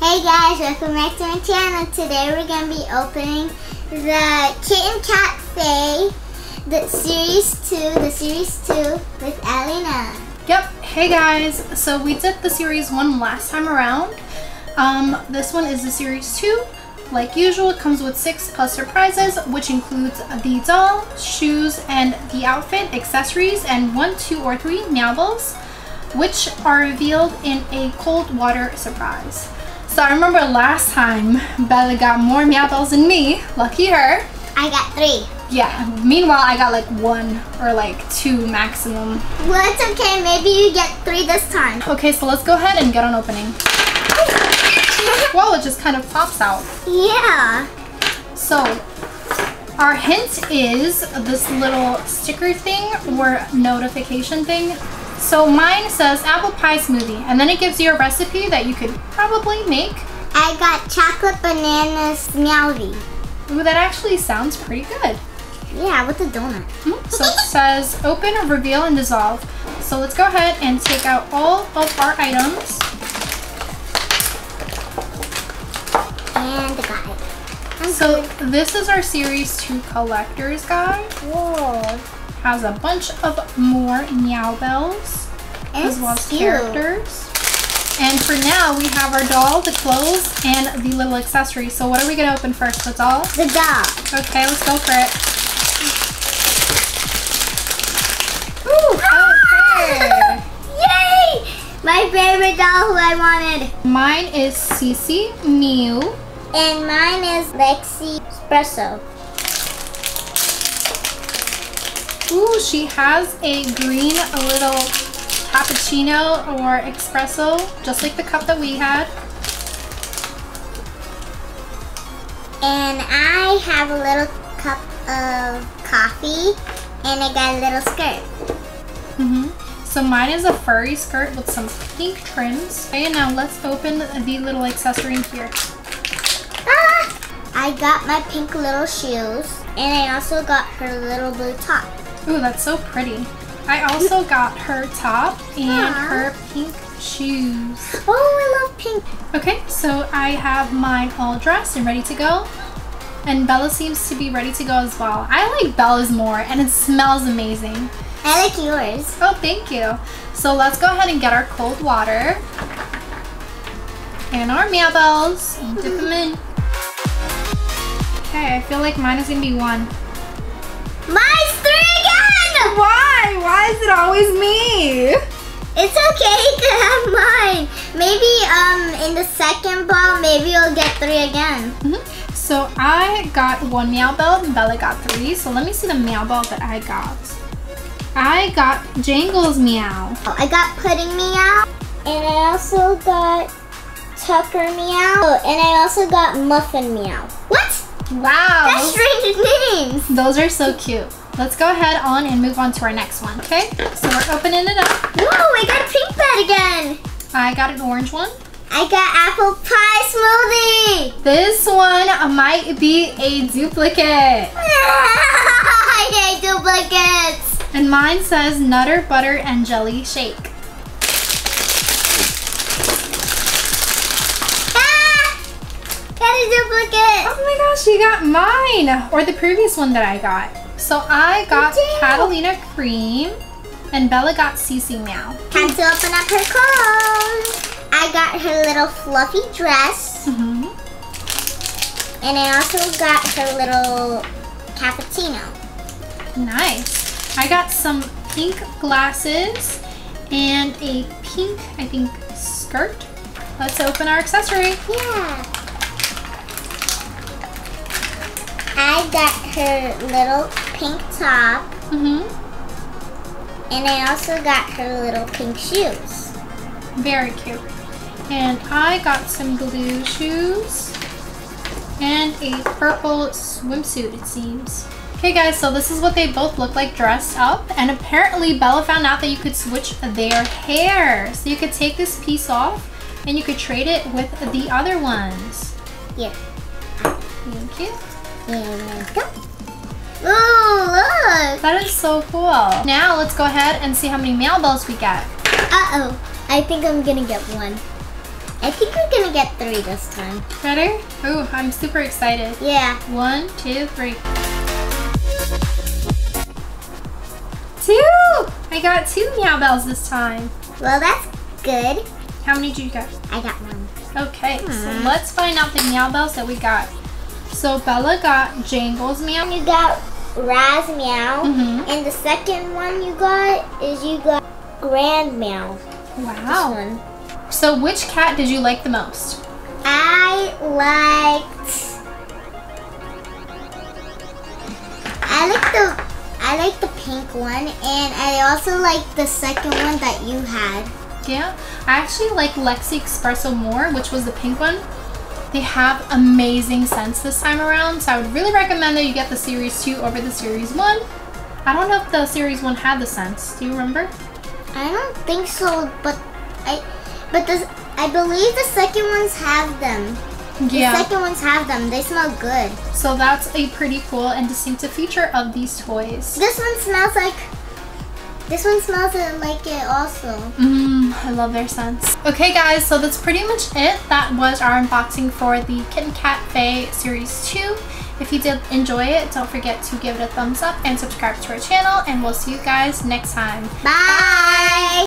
Hey guys, welcome back to my channel. Today we're going to be opening the Kitten Faye, the series 2, the series 2 with Alina. Yep. Hey guys. So we did the series 1 last time around. Um, this one is the series 2. Like usual, it comes with 6 plus surprises, which includes the doll, shoes, and the outfit, accessories, and 1, 2, or 3 Meowbles, which are revealed in a cold water surprise. So I remember last time Bella got more meow Meowbles than me. Lucky her. I got 3. Yeah. Meanwhile, I got like 1 or like 2 maximum. Well, it's okay. Maybe you get 3 this time. Okay, so let's go ahead and get on opening. Whoa, it just kind of pops out. Yeah. So, our hint is this little sticker thing or notification thing. So mine says apple pie smoothie, and then it gives you a recipe that you could probably make. I got chocolate banana smoothie. Ooh, that actually sounds pretty good. Yeah, with a donut. Hmm, So it says open, reveal, and dissolve. So let's go ahead and take out all of our items. And got it. I'm So good. this is our series 2 collector's guide. Whoa. Has a bunch of more Meowbles. As well as cute. characters. And for now, we have our doll, the clothes, and the little accessories. So what are we gonna open first? The doll? The doll. Okay, let's go for it. Ooh, ah! okay. Yay! My favorite doll who I wanted. Mine is Cece Mew. And mine is Lexi Espresso. Ooh, she has a green little cappuccino or espresso, just like the cup that we had. And I have a little cup of coffee. And I got a little skirt. hmm So mine is a furry skirt with some pink trims. Okay, now let's open the little accessory in here. Ah! I got my pink little shoes. And I also got her little blue top. Ooh, that's so pretty. I also got her top and Aw. her pink shoes. Oh, I love pink. Okay, so I have mine all dressed and ready to go. And Bella seems to be ready to go as well. I like Bella's more and it smells amazing. I like yours. Oh, thank you. So let's go ahead and get our cold water. And our Meowbles. And dip them in. Okay, I feel like mine is gonna be one. Mine's Why? Why is it always me? It's okay, you can have mine. Maybe um in the second ball, maybe you'll get three again. Mhm. So I got one Meowble and Bella got three. So let me see the Meowble that I got. I got Jangles meow. Oh, I got Pudding Meow, and I also got Tucker Meow, oh, and I also got Muffin Meow. What? Wow. That's strange names. Those are so cute. Let's go ahead on and move on to our next one, okay? So we're opening it up. Whoa, I got a pink bed again. I got an orange one. I got apple pie smoothie. This one might be a duplicate. I hate duplicates. And mine says Nutter Butter and Jelly Shake. Ah! Got a duplicate. Oh my gosh, you got mine! Or the previous one that I got. So I got Catalina Cream and Bella got Cece Meow. Time to open up her clothes. I got her little fluffy dress, hmm and I also got her little cappuccino. Nice. I got some pink glasses and a pink, I think, skirt. Let's open our accessory. Yeah. I got her little pink top, hmm and I also got her little pink shoes. Very cute. And I got some blue shoes and a purple swimsuit, it seems. Okay guys, so this is what they both look like dressed up. And apparently Bella found out that you could switch their hair. So you could take this piece off and you could trade it with the other ones. Yeah. Thank you. There we go. Ooh, That is so cool. Now let's go ahead and see how many Meowbles we get. Uh-oh. I think I'm gonna get one. I think we're gonna get three this time. Better? Ooh, I'm super excited. Yeah. One, two, three. Two! I got two Meowbles this time. Well, that's good. How many did you get? I got one. Okay, so hmm. let's find out the Meowbles that we got. So Bella got Jangles meow. You got Raz Meow. Mhm. And the second one you got is you got Grand Meow. Wow. So which cat did you like the most? I liked. I like the. I like the pink one, and I also like the second one that you had. Yeah, I actually like Lexi Espresso more, which was the pink one. They have amazing scents this time around, so I would really recommend that you get the Series 2 over the Series 1. I don't know if the Series 1 had the scents. Do you remember? I don't think so, but I. But this, I believe the second ones have them. Yeah. The second ones have them. They smell good. So that's a pretty cool and distinctive feature of these toys. This one smells like. This one smells like it also. Mmm, I love their scents. Okay guys, so that's pretty much it. That was our unboxing for the Kitten Catfé Series 2. If you did enjoy it, don't forget to give it a thumbs up and subscribe to our channel and we'll see you guys next time. Bye.